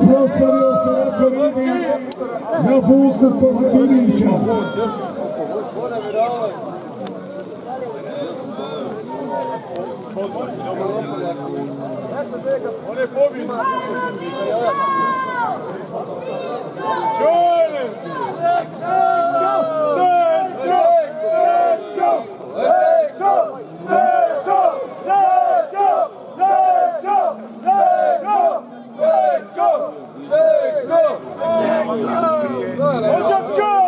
Ne, ne govori krivo. Ima tri borbe, jedno se malo priznilo. A proslavio se na koridi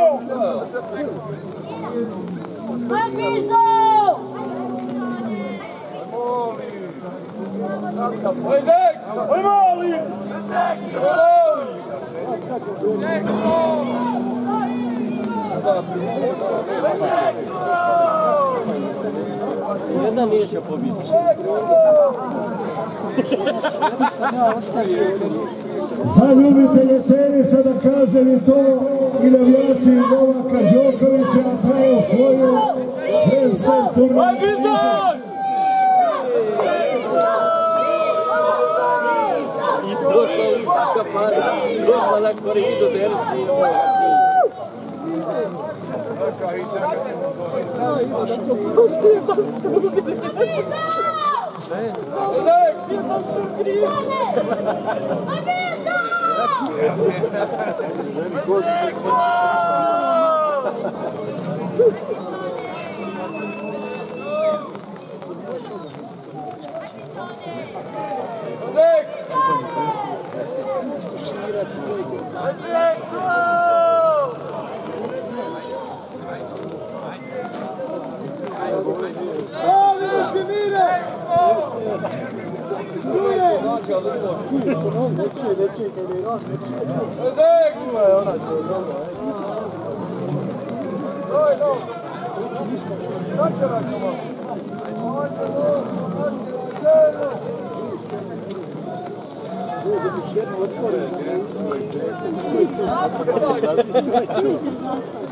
na buku Kohabinića. Zaljubitelje tenisa da kažem i to i navijači Novaka Đokovića dao svoju Grand Slam turnir. I došla iz kafana, došla na koridu Dersi i ovo. Não, eu acho que eu vou Let's go!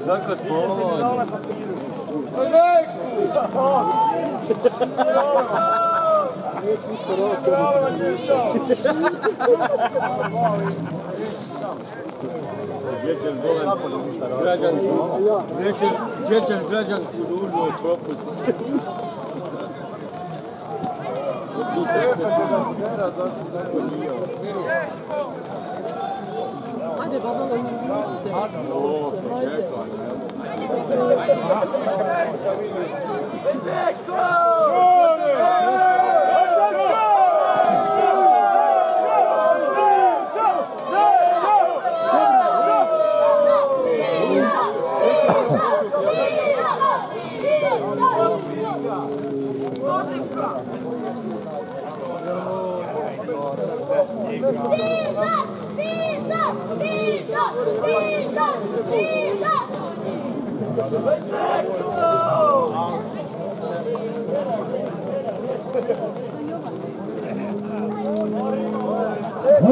Dakle, spolo. Neću ništa rola. Neću ništa rola. Gdje ćeš građansku dužnost propustiti?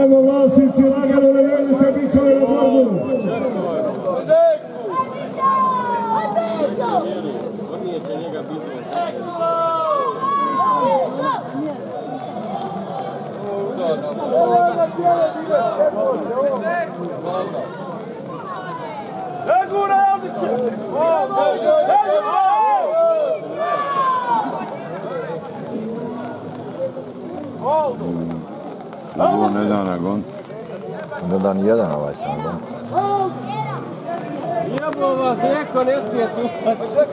Ajmo vlasnici, lagano ne vedite bikove na borbu. Ovo ne da nagon. Ne da ni jedan ovaj sam. Da. Jebo vas, neko ne smije su. Sa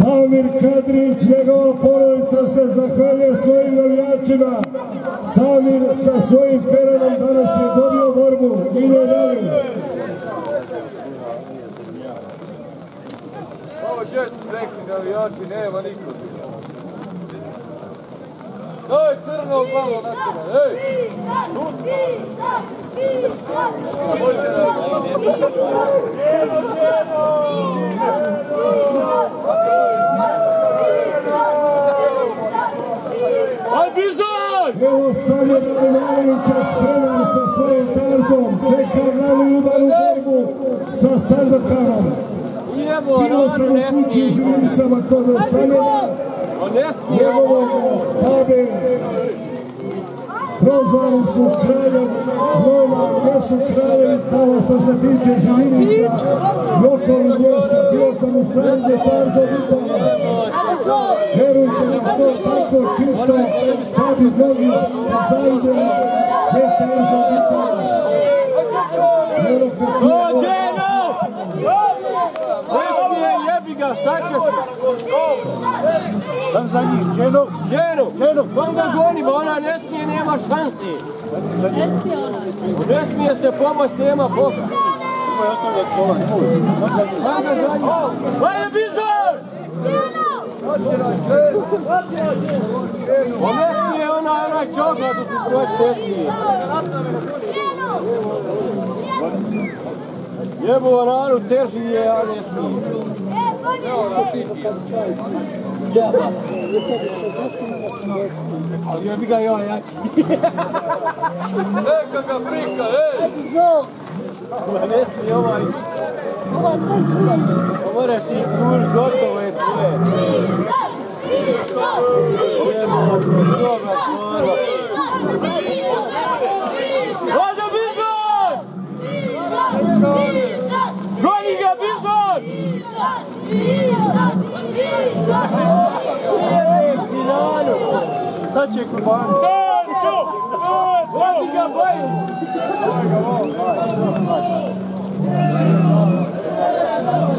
Amir Kadrić, njegova porodica se zahvaljuje svojim navijačima. Samir sa svojim perenom danas je dobio borbu. Ide dalje. Ovo čest rekli navijači, nema niko. Daj crno malo na tebe, ej! Bojte na Aj bizon! Evo Samir Malimanovića spreman sa svojim tarzom. Čeka glavni udar u borbu sa Sandokanom. Idemo, Bio sam u kući u smije. Živinicama kod smije. njegovog babe prozvali su kraljem Roma, gdje su kraljevi tamo što se tiče živinica i okolnih mjesta. Bio sam u stvari gdje Tarzo Vitala. Verujte da to tako čisto, da bi mnogi zavidjeli gdje Tarzo Vitala. Rođeno! Ne smije, jebi ga, šta ćeš? Sam za njih, ženo, Ženu, ženo. kom ga gonimo, ona ne smije, nema šansi. Ne smije se pomoći, nema Boga. Sam ga za njih. Ajde, bizar! On ne smije, ona, ona čoga, dok izgoći ne smije. Jebu bananu, teži je, a ne smije. Ali jebi ga ja jači. Ej, kakav prika, ej! Ma ne smije ovaj. Pa moraš ti kuš, gotovo je sve. Jebo, dobra Taci kurban. Tanju! Tanju! Gabay!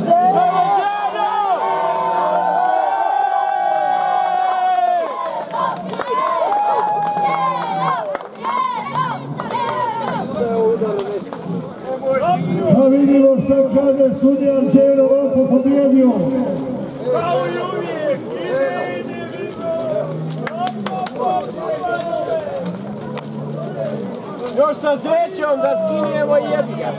Gabay! sa srećom da skinemo jednja.